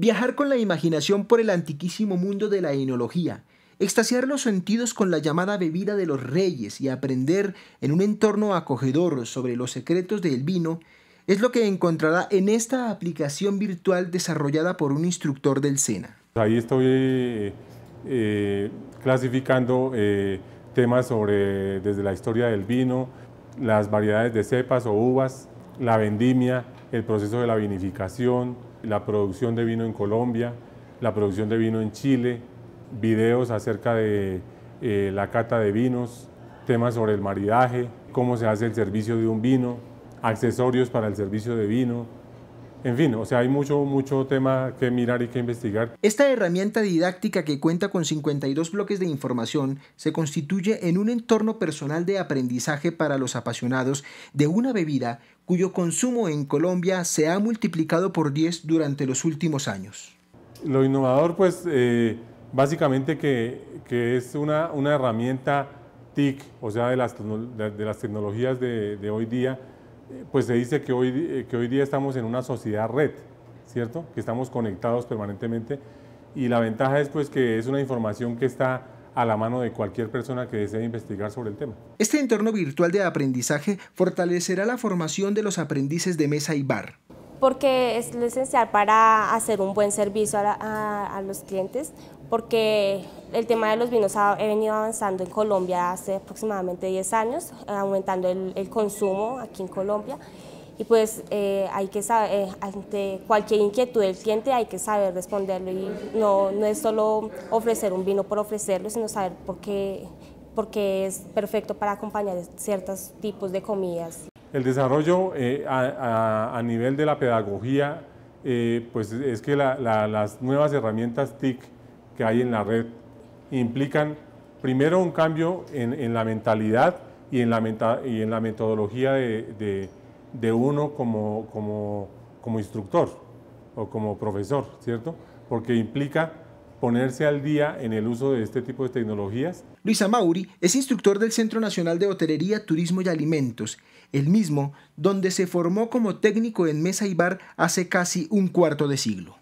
Viajar con la imaginación por el antiquísimo mundo de la enología, extasiar los sentidos con la llamada bebida de los reyes y aprender en un entorno acogedor sobre los secretos del vino es lo que encontrará en esta aplicación virtual desarrollada por un instructor del SENA. Ahí estoy eh, clasificando eh, temas sobre desde la historia del vino, las variedades de cepas o uvas, la vendimia, el proceso de la vinificación, la producción de vino en Colombia, la producción de vino en Chile, videos acerca de eh, la cata de vinos, temas sobre el maridaje, cómo se hace el servicio de un vino, accesorios para el servicio de vino, en fin, o sea, hay mucho, mucho tema que mirar y que investigar. Esta herramienta didáctica que cuenta con 52 bloques de información se constituye en un entorno personal de aprendizaje para los apasionados de una bebida cuyo consumo en Colombia se ha multiplicado por 10 durante los últimos años. Lo innovador, pues, eh, básicamente que, es una, una, herramienta TIC, o sea, de las, de, las tecnologías de, de hoy día, pues se dice que hoy, eh, que hoy día estamos en una sociedad red, ¿cierto? Que estamos conectados permanentemente y la ventaja es pues que es una información que está a la mano de cualquier persona que desee investigar sobre el tema. Este entorno virtual de aprendizaje fortalecerá la formación de los aprendices de mesa y bar porque es lo esencial para hacer un buen servicio a, los clientes, porque el tema de los vinos ha venido avanzando en Colombia hace aproximadamente 10 años, aumentando el, consumo aquí en Colombia, y pues eh, hay que saber, eh, ante cualquier inquietud del cliente hay que saber responderlo, y no, no es solo ofrecer un vino por ofrecerlo, sino saber por qué, por qué es perfecto para acompañar ciertos tipos de comidas. El desarrollo eh, a, nivel de la pedagogía, eh, pues es que las nuevas herramientas TIC que hay en la red implican primero un cambio en, la mentalidad y en la, metodología de, uno como, instructor o como profesor, ¿cierto? Porque implica ponerse al día en el uso de este tipo de tecnologías. Luisa Mauri es instructor del Centro Nacional de Hotelería, Turismo y Alimentos, el mismo donde se formó como técnico en mesa y bar hace casi un cuarto de siglo.